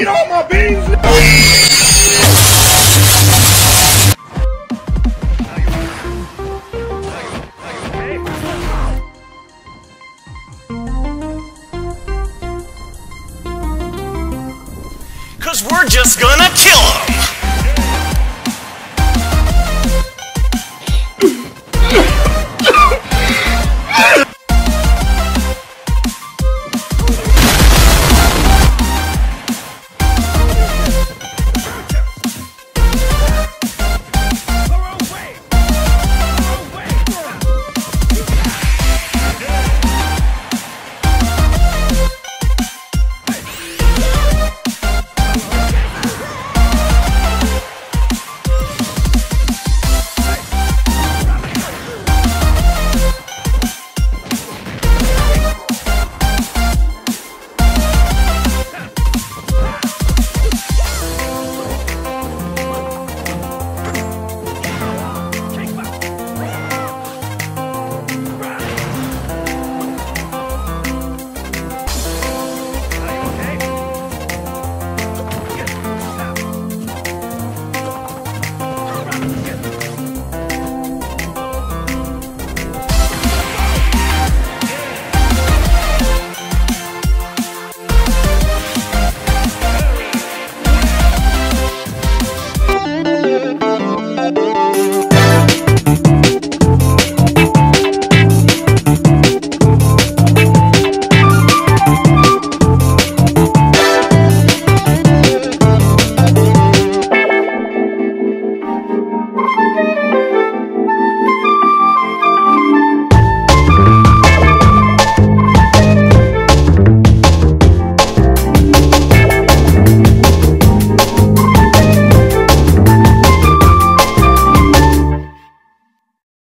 Eat all my beans? Cause we're just gonna kill him!